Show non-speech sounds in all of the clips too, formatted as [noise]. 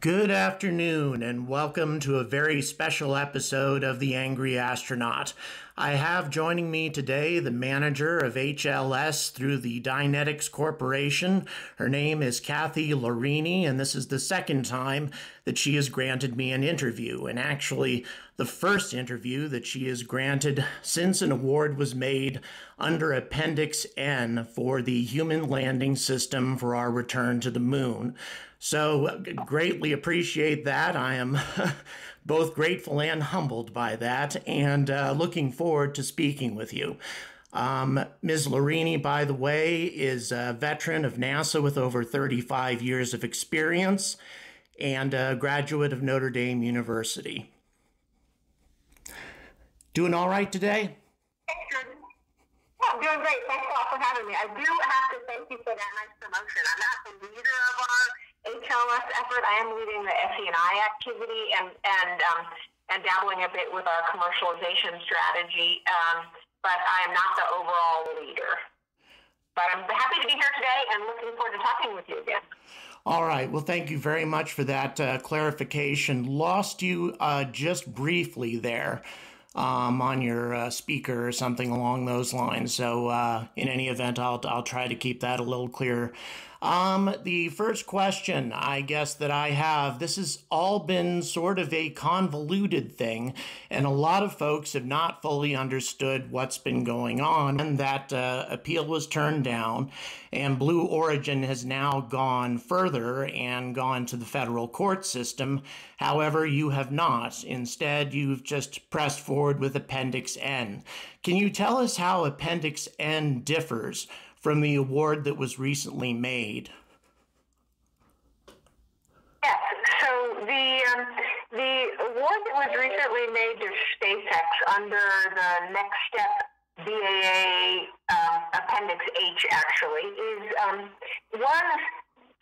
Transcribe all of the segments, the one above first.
Good afternoon, and welcome to a very special episode of The Angry Astronaut. I have joining me today the manager of HLS through the Dynetics Corporation. Her name is Kathy Laurini, and this is the second time that she has granted me an interview, and actually the first interview that she has granted since an award was made under Appendix N for the human landing system for our return to the moon. So, greatly appreciate that. I am [laughs] both grateful and humbled by that, and uh, looking forward to speaking with you. Um, Ms. Laurini, by the way, is a veteran of NASA with over 35 years of experience and a graduate of Notre Dame University. Doing all right today? I'm doing great. Thanks a lot for having me. I do have to thank you for that nice promotion. I'm not the leader of our HLS effort. I am leading the SE&I activity and and um, and dabbling a bit with our commercialization strategy, um, but I am not the overall leader. But I'm happy to be here today and looking forward to talking with you again. All right. Well, thank you very much for that uh, clarification. Lost you uh, just briefly there um, on your uh, speaker or something along those lines. So, uh, in any event, I'll, I'll try to keep that a little clearer. Um, the first question, I guess, that I have this has all been sort of a convoluted thing, and a lot of folks have not fully understood what's been going on. And that uh, appeal was turned down, and Blue Origin has now gone further and gone to the federal court system. However, you have not. Instead, you've just pressed forward with Appendix N. Can you tell us how Appendix N differs? From the award that was recently made? Yes. So the um, the award that was recently made to SpaceX under the Next Step BAA um, Appendix H actually is um, one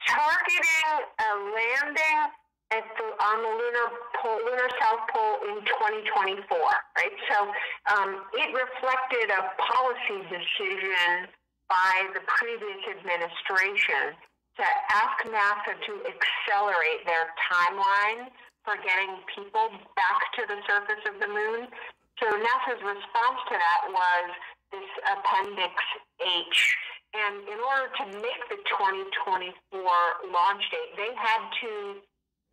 targeting a landing the, on the lunar pole, lunar south pole in 2024. Right. So um, it reflected a policy decision by the previous administration to ask NASA to accelerate their timeline for getting people back to the surface of the moon. So NASA's response to that was this Appendix H. And in order to make the 2024 launch date, they had to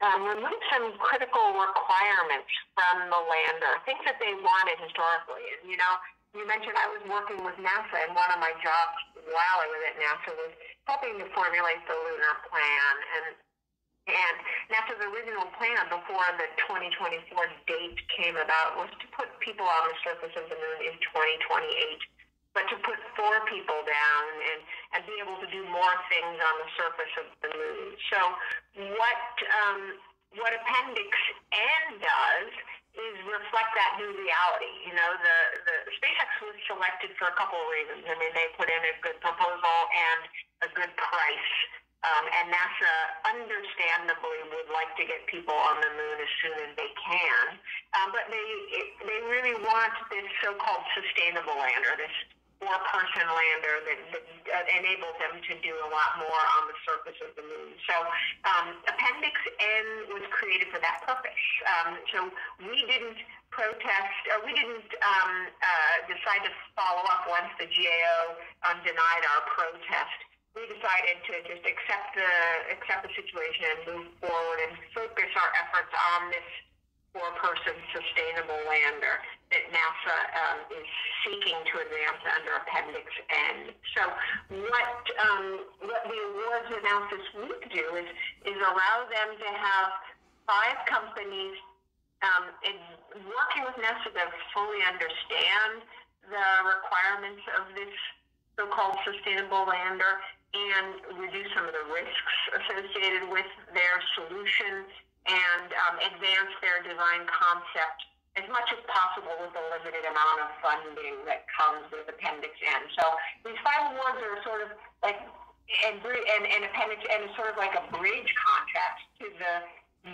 um, remove some critical requirements from the lander, things that they wanted historically. And, you know, you mentioned I was working with NASA, and one of my jobs while I was at NASA was helping to formulate the lunar plan. And and NASA's original plan before the 2024 date came about was to put people on the surface of the moon in 2028, but to put four people down and, and be able to do more things on the surface of the moon. So what um, what Appendix N does is reflect that new reality. You know, the, the SpaceX was selected for a couple of reasons. I mean, they put in a good proposal and a good price. Um, and NASA understandably would like to get people on the moon as soon as they can, um, but they it, they really want this so-called sustainable lander, this four-person lander that, that enables them to do a lot more on the surface of the moon. So um, Appendix N was created for that purpose. Um, so we didn't protest, or we didn't um, uh, decide to follow up once the GAO um, denied our protest. We decided to just accept the accept the situation and move forward and focus our efforts on this four-person sustainable lander that NASA um, is seeking to advance under Appendix N. So what um, what the awards announced this week do is is allow them to have five companies um, working with NASA to fully understand the requirements of this so-called sustainable lander and reduce some of the risks associated with their solution and um, advance their design concept as much as possible with the limited amount of funding that comes with Appendix N. So these five awards are sort of like, and, and, and Appendix N is sort of like a bridge contract to the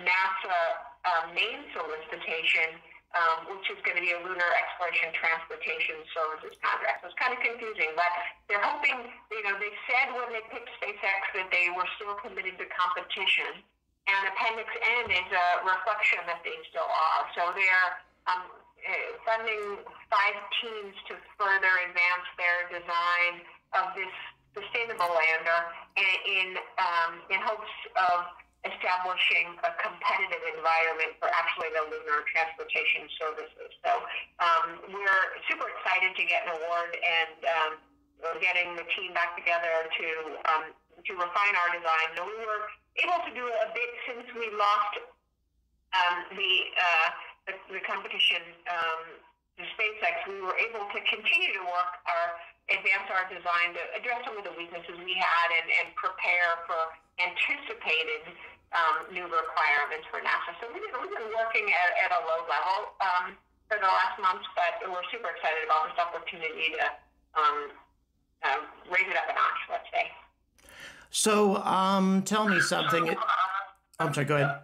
NASA uh, main solicitation, um, which is going to be a lunar exploration transportation services contract. So it's kind of confusing, but they're hoping, you know, they said when they picked SpaceX that they were still committed to competition and Appendix N is a reflection that they still are. So they're um, eh, funding five teams to further advance their design of this sustainable lander in um, in hopes of establishing a competitive environment for actually the lunar transportation services. So um, we're super excited to get an award and um, we're getting the team back together to um, to refine our design. And we able to do a bit since we lost um, the, uh, the, the competition um, to SpaceX. We were able to continue to work our advance our design to address some of the weaknesses we had and, and prepare for anticipated um, new requirements for NASA. So we've been, we've been working at, at a low level um, for the last months, but we're super excited about this opportunity to um, uh, raise it up a notch, let's say. So, um, tell me something. It, I'm sorry, go ahead.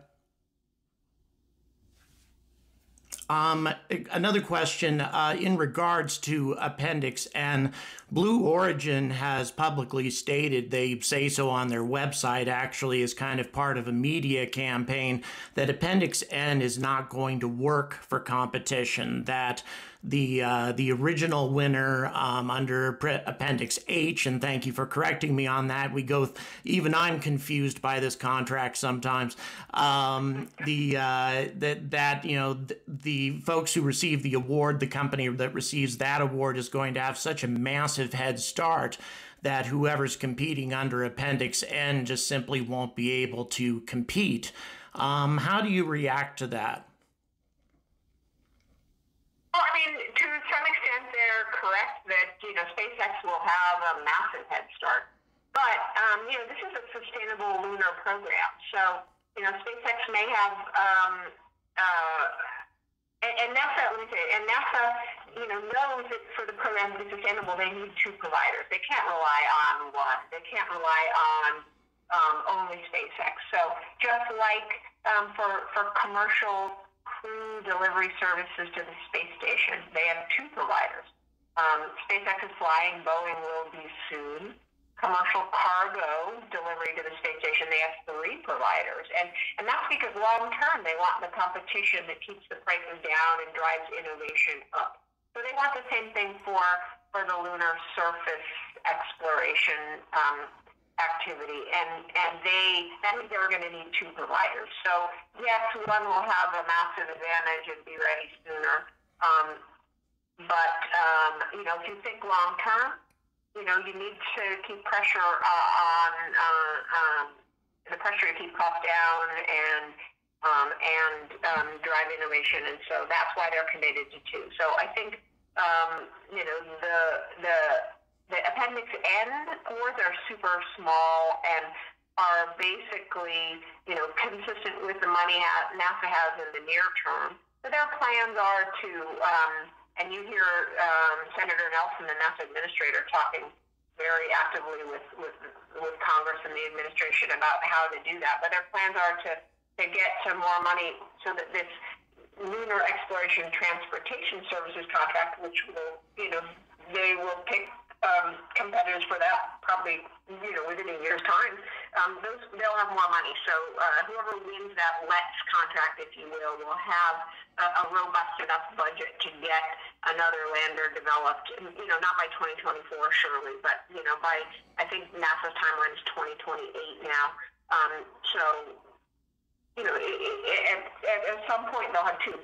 Um, another question uh, in regards to Appendix N. Blue Origin has publicly stated, they say so on their website, actually, as kind of part of a media campaign, that Appendix N is not going to work for competition, that the uh, the original winner um, under Pre- Appendix H, and thank you for correcting me on that. We go, th- even I'm confused by this contract sometimes. Um, the uh, that that you know th- the folks who receive the award, the company that receives that award is going to have such a massive head start that whoever's competing under Appendix N just simply won't be able to compete. Um, how do you react to that? Well, I mean, to some extent, they're correct that you know SpaceX will have a massive head start, but um, you know this is a sustainable lunar program, so you know SpaceX may have. Um, uh, and, and NASA, and NASA, you know, knows that for the program to be sustainable, they need two providers. They can't rely on one. They can't rely on um, only SpaceX. So just like um, for for commercial crew delivery services to the space station. They have two providers. Um, SpaceX is flying, Boeing will be soon. Commercial cargo delivery to the space station, they have three providers. And, and that's because long term they want the competition that keeps the prices down and drives innovation up. So they want the same thing for, for the lunar surface exploration um, activity, and and they means they're going to need two providers. So yes, one will have a massive advantage and be ready sooner. Um, but um, you know, if you think long term, you know, you need to keep pressure uh, on uh, um, the pressure to keep costs down and um, and um, drive innovation, and so that's why they're committed to two. So I think um, you know the the the Appendix N awards are super small and are basically, you know, consistent with the money NASA has in the near term. But their plans are to, um, and you hear um, Senator Nelson, the NASA administrator, talking very actively with, with with Congress and the administration about how to do that. But their plans are to to get some more money so that this lunar exploration transportation services contract, which will, you know, they will pick competitors for that probably you know within a year's time. Um, those they'll have more money. So uh, whoever wins that LETS contract, if you will, will have a, a robust enough budget to get another lander developed. You know, not by 2024 surely, but you know by I think NASA's timeline is 2028 now. Um, so you know, it, it, at, at some point they'll have two.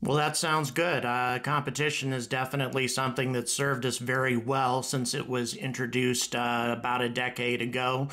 Well, that sounds good. Uh, competition is definitely something that served us very well since it was introduced uh, about a decade ago.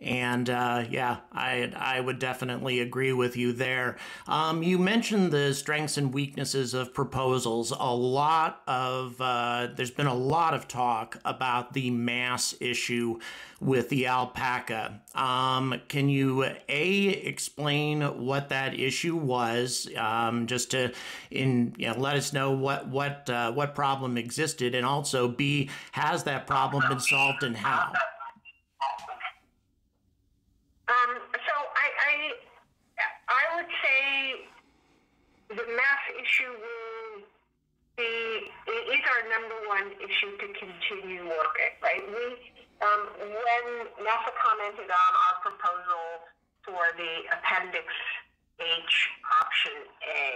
And uh, yeah, I I would definitely agree with you there. Um, you mentioned the strengths and weaknesses of proposals. A lot of uh, there's been a lot of talk about the mass issue with the alpaca. Um, can you a explain what that issue was, um, just to in you know, let us know what what uh, what problem existed, and also b has that problem been solved and how? Um, so I, I, I would say the math issue will be is our number one issue to continue working. Right? We um, when NASA commented on our proposal for the Appendix H option A,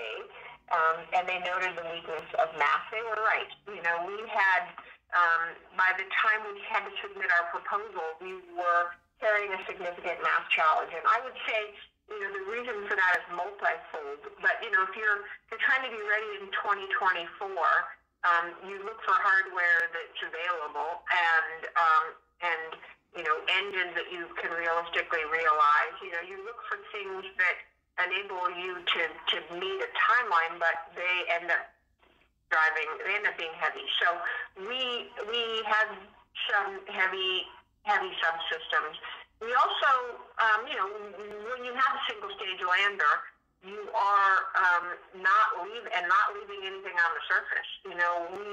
um, and they noted the weakness of math. They were right. You know, we had, um, by the time we had to submit our proposal, we were carrying a significant math challenge. And I would say, you know, the reason for that is multifold. But, you know, if you're, if you're trying to be ready in 2024, um, you look for hardware that's available and, um, and, you know, engines that you can realistically realize. You know, you look for things that enable you to, to meet a timeline, but they end up driving, they end up being heavy. So we, we had some heavy, heavy subsystems. We also, um, you know, when you have a single stage lander, you are um, not leave and not leaving anything on the surface. You know, we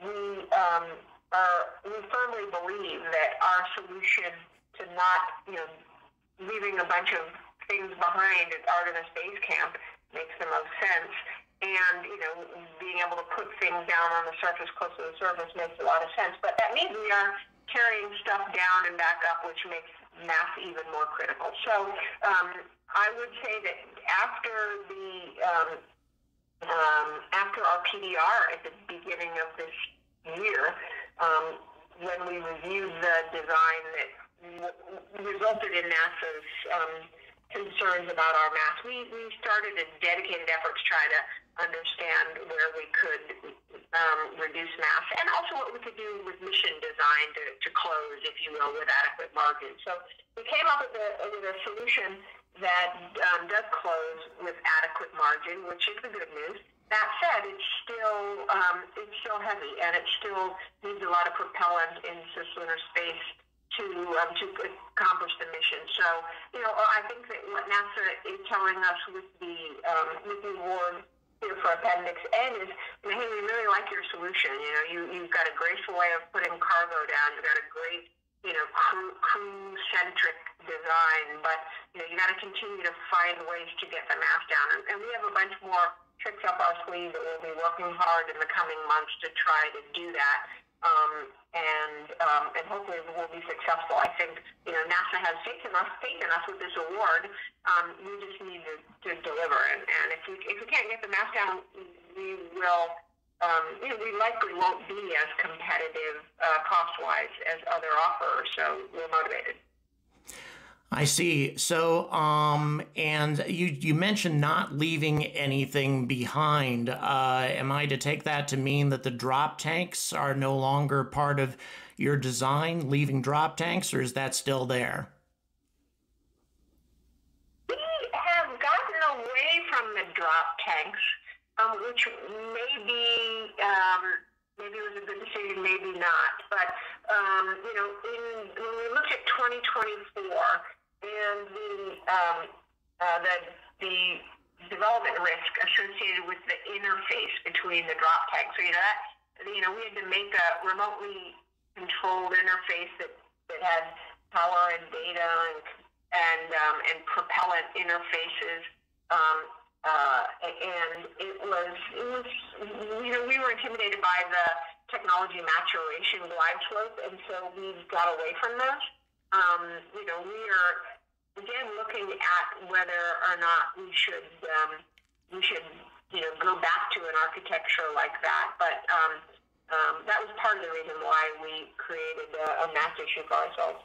we um, are, we firmly believe that our solution to not, you know, leaving a bunch of things behind at Artemis Base Camp makes the most sense. And, you know, being able to put things down on the surface, close to the surface, makes a lot of sense. But that means we are carrying stuff down and back up, which makes math even more critical. So um, I would say that after the um, um, after our PDR at the beginning of this year, um, when we reviewed the design that w- resulted in NASA's um, concerns about our math. We, we started a dedicated effort to try to understand where we could um, reduce mass and also what we could do with mission design to, to close, if you will, with adequate margin. So we came up with a, with a solution that um, does close with adequate margin, which is the good news. That said, it's still um, it's still heavy and it still needs a lot of propellant in cislunar space to um, to accomplish the mission. So, you know, I think that what NASA is telling us with the um, with the award here for Appendix N is, hey, we really like your solution. You know, you you've got a graceful way of putting cargo down. You've got a great, you know, crew crew centric design, but you know, you got to continue to find ways to get the mass down. And, and we have a bunch more tricks up our sleeve that we'll be working hard in the coming months to try to do that um, and um, and hopefully we'll be successful. I think you know NASA has faith in us, faith in us with this award. Um, we just need to, to deliver, and, and if we if we can't get the mass down, we will. Um, you know, we likely won't be as competitive uh, cost-wise as other offers, so we're motivated. I see. So, um, and you you mentioned not leaving anything behind. Uh, am I to take that to mean that the drop tanks are no longer part of your design, leaving drop tanks, or is that still there? We have gotten away from the drop tanks, um, which maybe um, maybe was a good decision, maybe not. But um, you know, in, when we look at 2024 and the um, uh, the the development risk associated with the interface between the drop tank. So you know that you know we had to make a remotely controlled interface that that had power and data and and um, and propellant interfaces. Um, uh, and it was it was you know we were intimidated by the technology maturation glide slope, and so we got away from those. Um, you know, we are again looking at whether or not we should um, we should you know go back to an architecture like that. But um, um, that was part of the reason why we created a, a math issue for ourselves.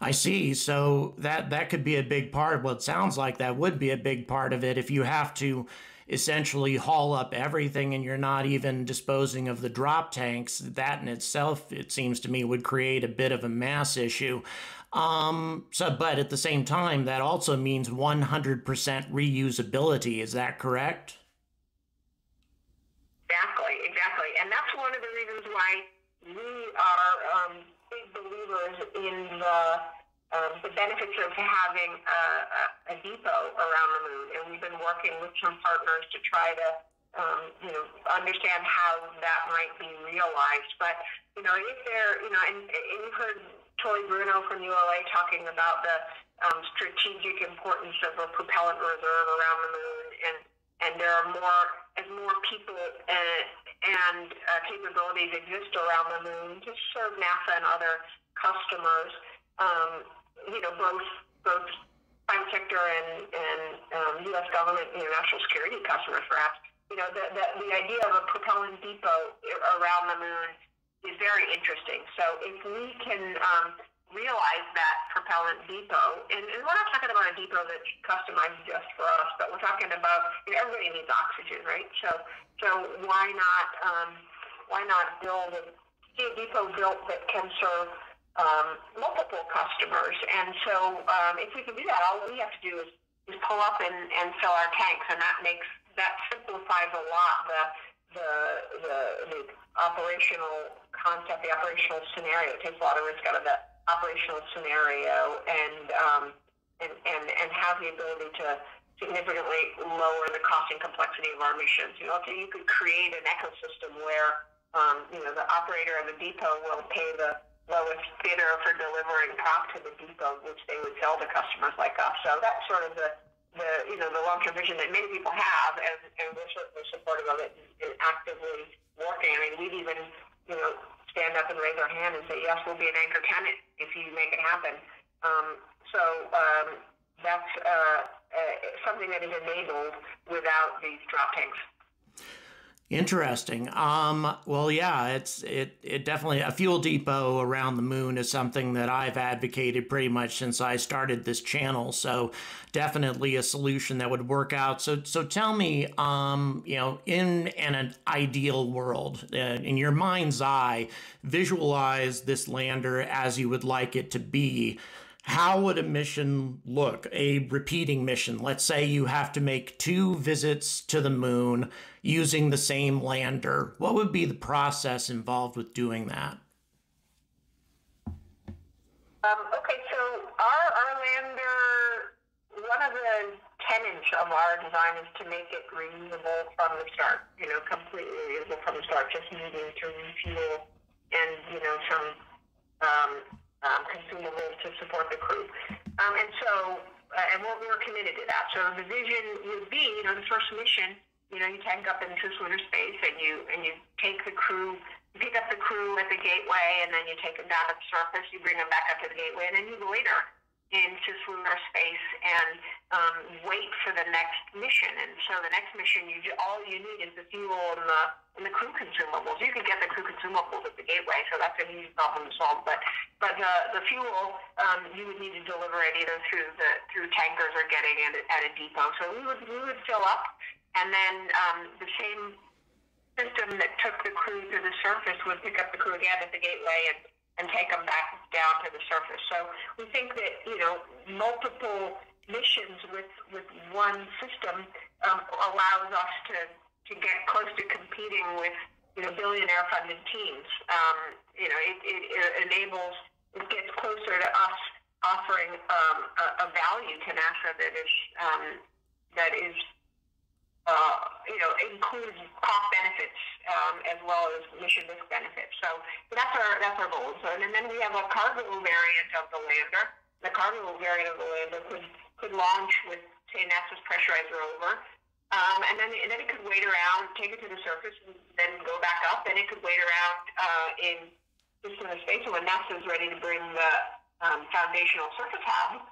I see. So that that could be a big part. Well, it sounds like that would be a big part of it if you have to essentially haul up everything and you're not even disposing of the drop tanks. That in itself, it seems to me, would create a bit of a mass issue. Um, so, but at the same time, that also means 100% reusability. Is that correct? Exactly, exactly. And that's one of the reasons why we are um, big believers in the, um, the benefits of having a, a, a depot around the moon. And we've been working with some partners to try to um, you know, understand how that might be realized. But, you know, if there, you know, and, and you've heard Tory Bruno from ULA talking about the um, strategic importance of a propellant reserve around the moon, and and there are more as more people and, and uh, capabilities exist around the moon to serve NASA and other customers. Um, you know, both both private sector and, and um, U.S. government, you know, national security customers, perhaps. You know, the, the, the idea of a propellant depot around the moon is very interesting. So if we can um, realize that propellant depot, and, and we're not talking about a depot that's customized just for us, but we're talking about you know, everybody needs oxygen, right? So so why not um, why not build a, a depot built that can serve um, multiple customers? And so um, if we can do that, all we have to do is, is pull up and, and fill our tanks, and that makes that simplifies a lot the the the, the operational concept, the operational scenario. It takes a lot of risk out of that operational scenario and um, and, and and have the ability to significantly lower the cost and complexity of our missions. You know, okay, you could create an ecosystem where um, you know the operator of the depot will pay the lowest bidder for delivering prop to the depot, which they would sell to customers like us. So that's sort of the the you know the long term vision that many people have, and, and we're certainly supportive of it and actively working. I mean, we've even you know stand up and raise our hand and say, yes, we'll be an anchor tenant if you make it happen. Um, so um, that's uh, uh, something that is enabled without these drop tanks. Interesting. Um, well, yeah, it's it it definitely a fuel depot around the moon is something that I've advocated pretty much since I started this channel. So definitely a solution that would work out. So so tell me, um, you know, in an ideal world, uh, in your mind's eye, visualize this lander as you would like it to be how would a mission look? A repeating mission. Let's say you have to make two visits to the moon using the same lander. What would be the process involved with doing that? Um, okay, so our, our lander, one of the tenets of our design is to make it reusable from the start, you know, completely reusable from the start, just needing to refuel and, you know, some um, um, consumables to support the crew. Um, and so, uh, and we're, we're committed to that. So the vision would be, you know, the first mission, you know, you tank up into lunar space and you and you take the crew, you pick up the crew at the gateway, and then you take them down to the surface. You bring them back up to the gateway, and then you loiter in cislunar space and um, wait for the next mission. And so the next mission, you all you need is the fuel and the and the crew consumables. You can get the crew consumables at the gateway, so that's an easy problem to solve. But but the the fuel um, you would need to deliver it either through the through tankers or getting it at a depot. So we would we would fill up, and then um, the same system that took the crew to the surface would pick up the crew again at the gateway and and take them back down to the surface. So we think that you know multiple missions with with one system um, allows us to to get close to competing with you know billionaire funded teams. Um, you know it, it, it enables it gets closer to us offering um, a, a value to NASA that is um, that is uh, you know, includes cost benefits um, as well as mission risk benefits. So that's our that's our goal. So and then we have a cargo variant of the lander. The cargo variant of the lander could could launch with say NASA's pressurized rover. Um, and then, and then it could wait around, take it to the surface, and then go back up. And it could wait around uh, in just in the space. So when is ready to bring the um, foundational surface hub,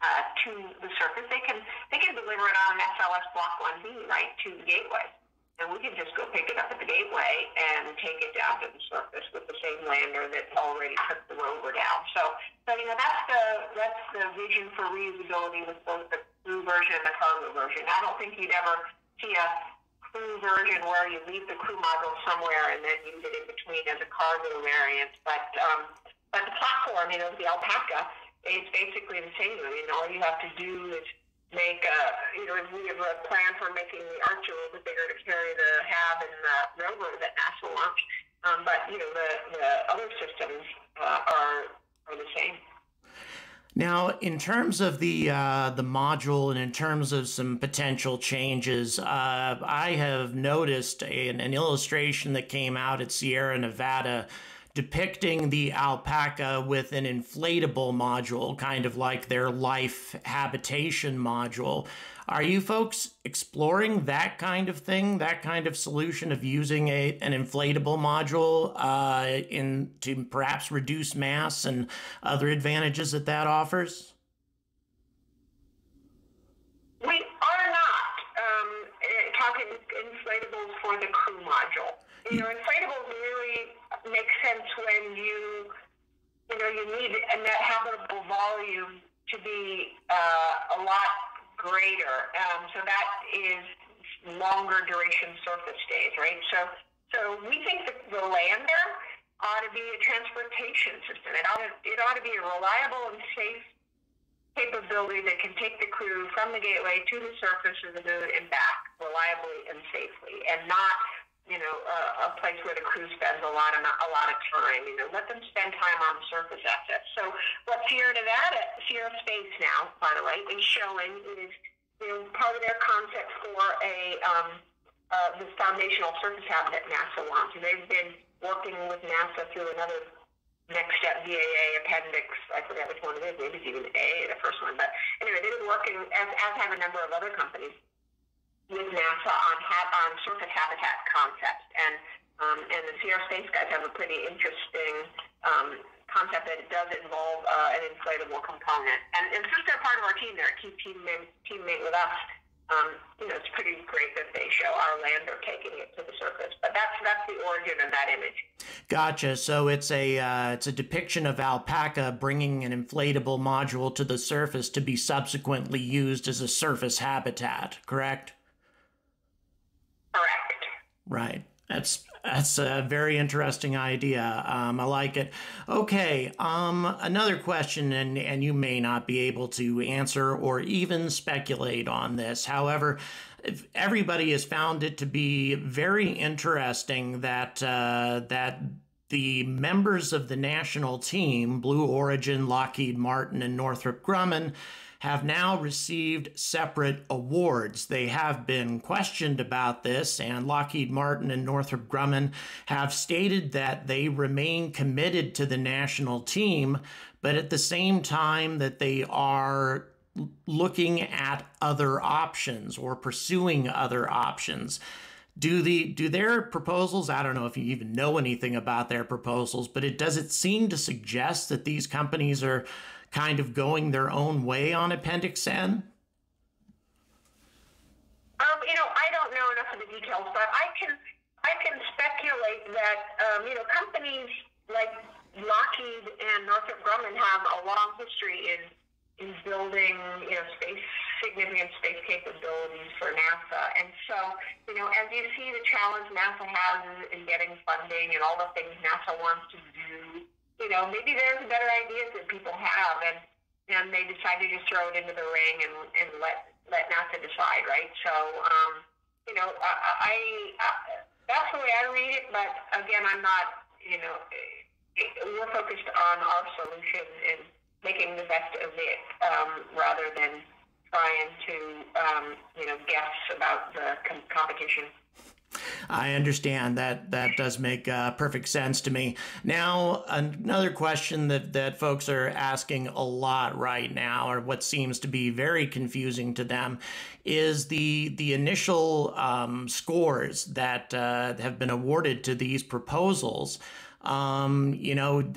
uh, to the surface, they can they can deliver it on SLS Block 1B right to the gateway, and we can just go pick it up at the gateway and take it down to the surface with the same lander that already took the rover down. So, so you know that's the that's the vision for reusability with both the crew version and the cargo version. I don't think you'd ever see a crew version where you leave the crew module somewhere and then use it in between as a cargo variant, but um, but the platform, you know, the Alpaca it's basically the same. I mean, all you have to do is make a, you know, we have a plan for making the Arch a little bit bigger to carry the HAB and the rover that NASA launched. Um, but, you know, the, the other systems uh, are, are the same. Now, in terms of the uh, the module and in terms of some potential changes, uh, I have noticed a, an illustration that came out at Sierra Nevada depicting the alpaca with an inflatable module, kind of like their life habitation module. Are you folks exploring that kind of thing, that kind of solution of using a, an inflatable module uh, in to perhaps reduce mass and other advantages that that offers? We are not um, eh, talking inflatables for the crew module. Know, you need a net habitable volume to be uh, a lot greater. Um, so that is longer duration surface days, right? So, so we think that the lander ought to be a transportation system. It ought to, it ought to be a reliable and safe capability that can take the crew from the gateway to the surface of the moon and back reliably and safely, and not you know, a, a place where the crew spends a lot of a lot of time. You know, let them spend time on the surface assets. So what Sierra Nevada, Sierra Space now, by the way, is showing is you know part of their concept for a um, uh, this foundational surface habitat NASA wants, and they've been working with NASA through another next step BAA appendix. I forget which one it is. Maybe it's even A, the first one. But anyway, they've been working as as have a number of other companies with NASA on ha- on surface habitat concepts, and um, and the Sierra Space guys have a pretty interesting um, concept that it does involve uh, an inflatable component. And, and since they're part of our team, they're a key teammate, teammate with us. Um, you know, it's pretty great that they show our lander taking it to the surface. But that's that's the origin of that image. Gotcha. So it's a uh, it's a depiction of alpaca bringing an inflatable module to the surface to be subsequently used as a surface habitat. Correct. Right. That's that's a very interesting idea. Um, I like it. Okay. Um, another question, and and you may not be able to answer or even speculate on this. However, everybody has found it to be very interesting that uh, that the members of the national team, Blue Origin, Lockheed Martin, and Northrop Grumman have now received separate awards. They have been questioned about this, and Lockheed Martin and Northrop Grumman have stated that they remain committed to the national team, but at the same time that they are looking at other options or pursuing other options do the do their proposals i don't know if you even know anything about their proposals but it does it seem to suggest that these companies are kind of going their own way on Appendix N? Um, you know, I don't know enough of the details, but I can I can speculate that um, you know companies like Lockheed and Northrop Grumman have a long history in in building you know space significant space capabilities for NASA, and so you know as you see the challenge NASA has in getting funding and all the things NASA wants to do you know, maybe there's better ideas that people have, and and they decide to just throw it into the ring and and let let NASA decide, right? So, um, you know, I, I, I that's the way I read it. But again, I'm not, you know, we're focused on our solution and making the best of it um, rather than trying to, um, you know, guess about the com- competition. I understand that that does make uh, perfect sense to me. Now, another question that, that folks are asking a lot right now, or what seems to be very confusing to them, is the the initial um, scores that uh, have been awarded to these proposals. Um, you know.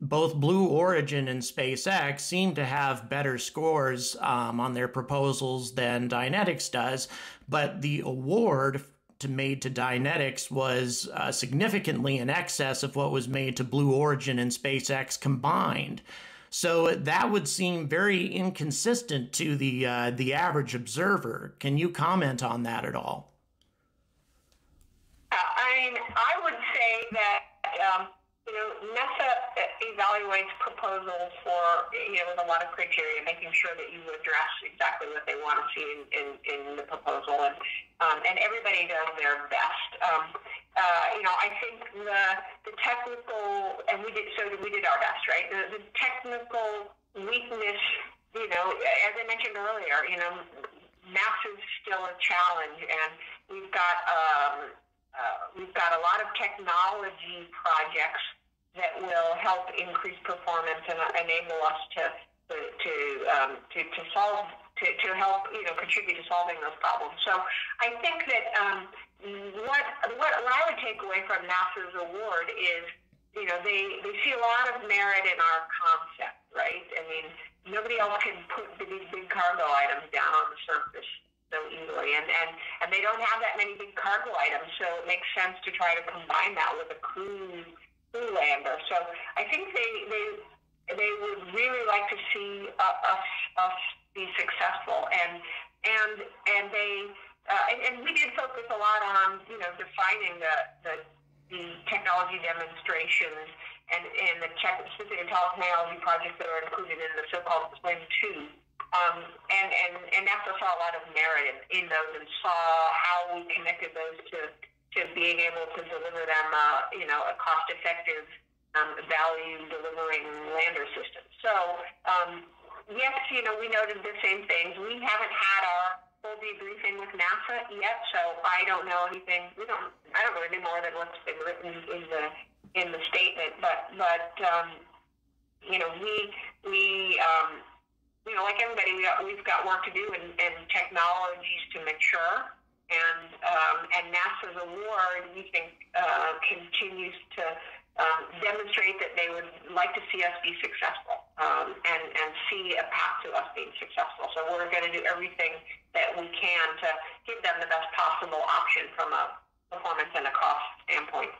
Both Blue Origin and SpaceX seem to have better scores um, on their proposals than Dynetics does, but the award to made to Dynetics was uh, significantly in excess of what was made to Blue Origin and SpaceX combined. So that would seem very inconsistent to the uh, the average observer. Can you comment on that at all? Uh, I mean, I would say that um, you know, NASA evaluates proposals for, you know, with a lot of criteria, making sure that you address exactly what they want to see in, in, in the proposal. And, um, and everybody does their best. Um, uh, you know, I think the, the technical, and we did, so we did our best, right? The, the technical weakness, you know, as I mentioned earlier, you know, mass is still a challenge, and we've got, um, uh, we've got a lot of technology projects that will help increase performance and enable us to to um, to, to solve to, to help you know contribute to solving those problems. So I think that um, what, what I would take away from NASA's award is you know they they see a lot of merit in our concept, right? I mean nobody else can put the big cargo items down on the surface so easily. And, and, and they don't have that many big cargo items, so it makes sense to try to combine that with a crew, crew So I think they they they would really like to see uh, us us be successful, and and and they uh, and, and we did focus a lot on you know defining the the, the technology demonstrations and and the tech, specific technology projects that are included in the so-called SLIM two. Um, and, and, and NASA saw a lot of merit in, in those and saw how we connected those to, to being able to deliver them, uh, you know, a cost-effective um, value delivering lander system. So, um, yes, you know, we noted the same things. We haven't had our full debriefing with NASA yet, so I don't know anything. We don't. I don't know any more than what's been written in the in the statement. But but um, you know, we we um, you know, like everybody, we got, we've got work to do and, and technologies to mature. And um, and NASA's award, we think, uh, continues to um, demonstrate that they would like to see us be successful um, and, and see a path to us being successful. So we're going to do everything that we can to give them the best possible option from a performance and a cost standpoint.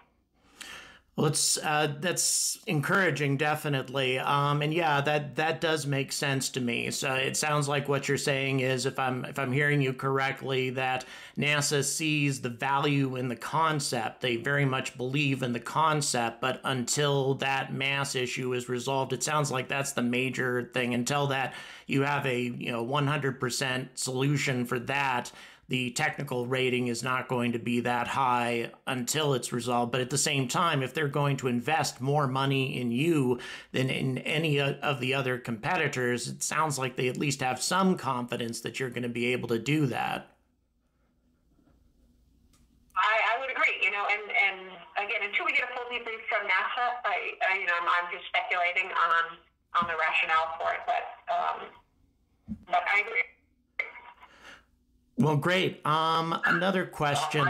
Well, it's uh, that's encouraging, definitely, um, and yeah, that that does make sense to me. So it sounds like what you're saying is, if I'm if I'm hearing you correctly, that NASA sees the value in the concept. They very much believe in the concept, but until that mass issue is resolved, it sounds like that's the major thing. Until that you have a you know 100% solution for that the technical rating is not going to be that high until it's resolved. But at the same time, if they're going to invest more money in you than in any of the other competitors, it sounds like they at least have some confidence that you're going to be able to do that. I, I would agree, you know, and, and again, until we get a full debrief from NASA, I, I you know, I'm, I'm, just speculating on on the rationale for it, but um, but I agree. Well, great. Um, another question.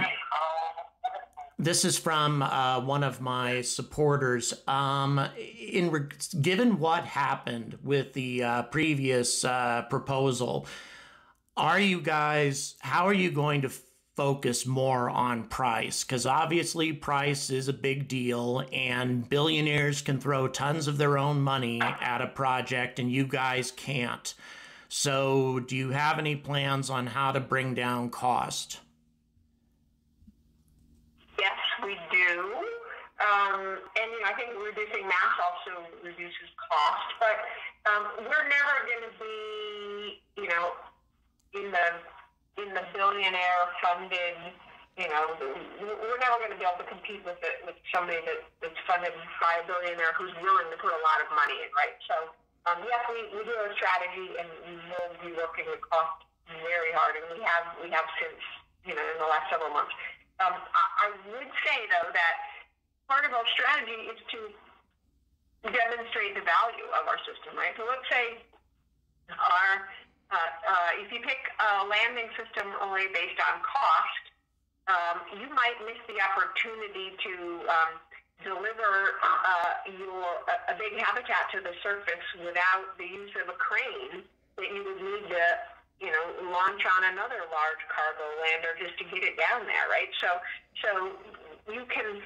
This is from uh, one of my supporters. Um, in re- given what happened with the uh, previous uh, proposal, are you guys? How are you going to focus more on price? Because obviously, price is a big deal, and billionaires can throw tons of their own money at a project, and you guys can't. So, do you have any plans on how to bring down cost? Yes, we do. Um, and you know, I think reducing mass also reduces cost, but um, we're never going to be, you know, in the in the billionaire funded. You know, we're never going to be able to compete with it with somebody that, that's funded by a billionaire who's willing to put a lot of money in, right? So um, yes, we, we do a strategy, and we will be working with cost very hard, and we have we have since you know in the last several months. Um, I, I would say though that part of our strategy is to demonstrate the value of our system, right? So let's say our uh, uh, if you pick a landing system only based on cost, um, you might miss the opportunity to um, deliver uh, your a, big habitat to the surface without the use of a crane that you would need to you know launch on another large cargo lander just to get it down there right? So so you can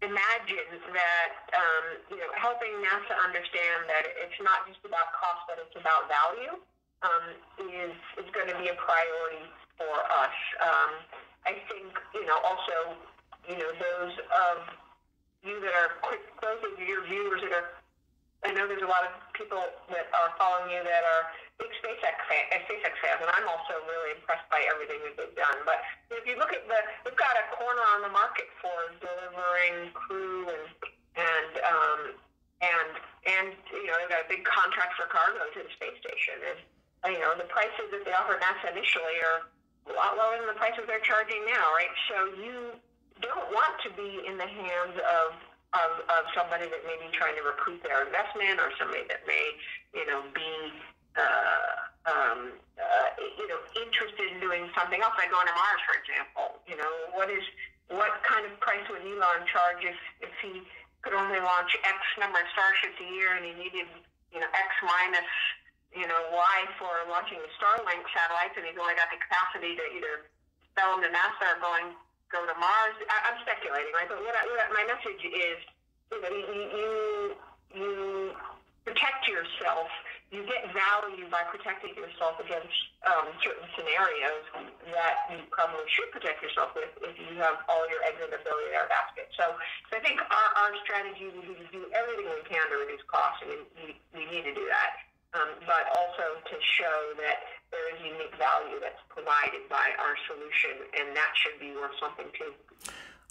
imagine that um, you know helping NASA understand that it's not just about cost but it's about value um, is is going to be a priority for us. Um, I think you know also you know those of you that are quick, those of your viewers that are, I know there's a lot of people that are following you that are big SpaceX, fan, uh, SpaceX fans, and I'm also really impressed by everything that they've done. But if you look at the, we've got a corner on the market for delivering crew and and um, and and you know they've got a big contract for cargo to the space station, and you know the prices that they offered NASA initially are a lot lower than the prices they're charging now, right? So you don't want to be in the hands of of, of somebody that may be trying to recoup their investment or somebody that may, you know, be, uh, um, uh, you know, interested in doing something else, like going to Mars, for example. You know, what is what kind of price would Elon charge if if he could only launch X number of starships a year and he needed, you know, X minus, you know, Y for launching the Starlink satellites, and he's only got the capacity to either sell them to NASA or going go to Mars. I, am speculating, right? But what, I, what my message is, you know, you, you protect yourself you get value by protecting yourself against um, certain scenarios that you probably should protect yourself with if you have all your eggs in the billionaire basket. So, so I think our, our strategy be to do everything we can to reduce costs. I mean, we, we need to do that. Um, but also to show that unique value that's provided by our solution, and that should be worth something too.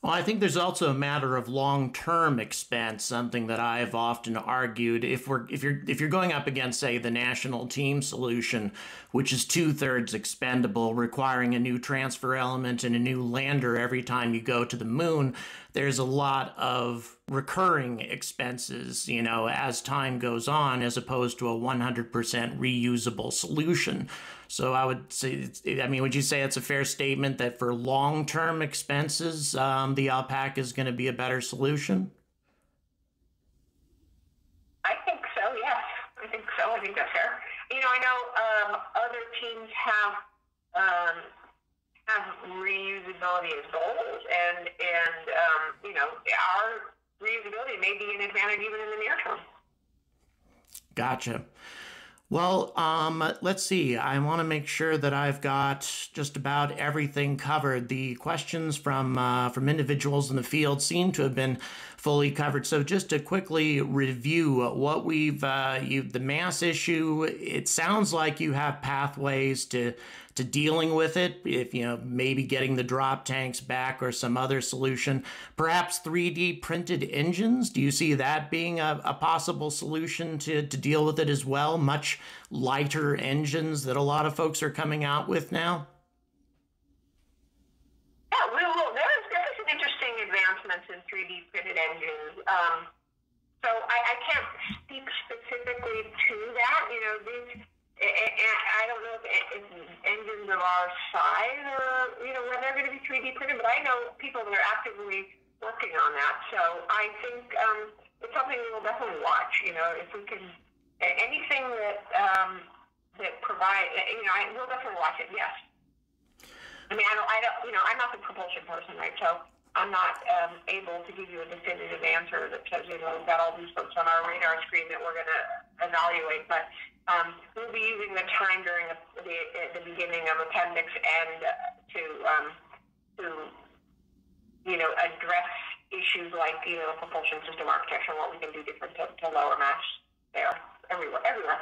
Well, I think there's also a matter of long-term expense, something that I've often argued. If we're if you're if you're going up against, say, the national team solution, which is two-thirds expendable, requiring a new transfer element and a new lander every time you go to the moon, there's a lot of recurring expenses, you know, as time goes on, as opposed to a 100% reusable solution. So I would say, I mean, would you say it's a fair statement that for long term expenses, um, the Alpaca is going to be a better solution? I think so, yes. I think so. I think that's fair. You know, I know um, other teams have. Um, have reusability as goals, and and um, you know our reusability may be an advantage even in the near term. Gotcha. Well, um, let's see. I want to make sure that I've got just about everything covered. The questions from uh, from individuals in the field seem to have been fully covered. So, just to quickly review what we've uh, you the mass issue. It sounds like you have pathways to to dealing with it, if you know, maybe getting the drop tanks back or some other solution. Perhaps 3D printed engines. Do you see that being a, a possible solution to, to deal with it as well? Much lighter engines that a lot of folks are coming out with now? Yeah, well, there's, there's some interesting advancements in 3D printed engines. Um, so I, I can't speak specifically to that. You know, these I don't know if, engines of our size or, you know, when they're going to be 3D printed, but I know people that are actively working on that. So I think um, it's something we will definitely watch. You know, if we can, anything that um, that provide, you know, I will definitely watch it. Yes. I mean, I don't, I don't, you know, I'm not the propulsion person, right? So I'm not um, able to give you a definitive answer that says, you know, we've got all these folks on our radar screen that we're going to evaluate, but um, we'll be using the time during the, the, the beginning of appendix N to um, to you know address issues like you know propulsion system architecture and what we can do different to, to lower mass there everywhere everywhere.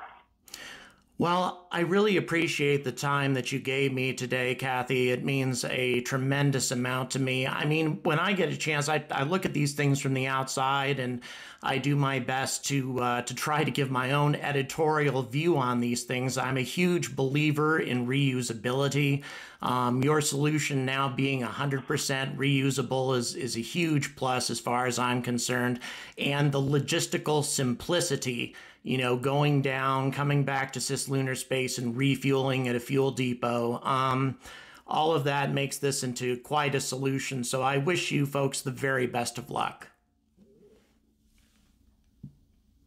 Well, I really appreciate the time that you gave me today, Kathy. It means a tremendous amount to me. I mean, when I get a chance, I, I look at these things from the outside and I do my best to uh, to try to give my own editorial view on these things. I'm a huge believer in reusability. Um, your solution now being 100% reusable is, is a huge plus as far as I'm concerned. And the logistical simplicity you know, going down, coming back to cislunar space and refueling at a fuel depot. Um, all of that makes this into quite a solution. So I wish you folks the very best of luck.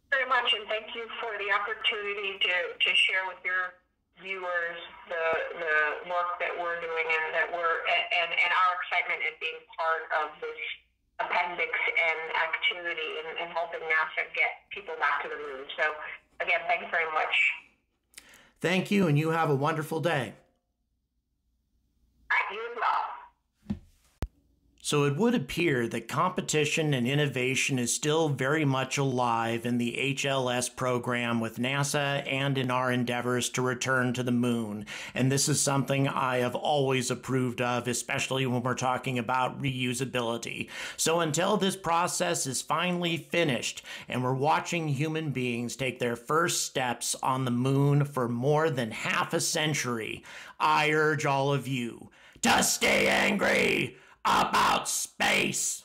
Very much, and thank you for the opportunity to, to share with your viewers the the work that we're doing and that we're and, and our excitement at being part of this appendix N activity in, in helping NASA get people back to the moon. So, again, thanks very much. Thank you, and you have a wonderful day. All right, you as well. So it would appear that competition and innovation is still very much alive in the HLS program with NASA and in our endeavors to return to the moon. And this is something I have always approved of, especially when we're talking about reusability. So until this process is finally finished and we're watching human beings take their first steps on the moon for more than half a century, I urge all of you to stay angry about space.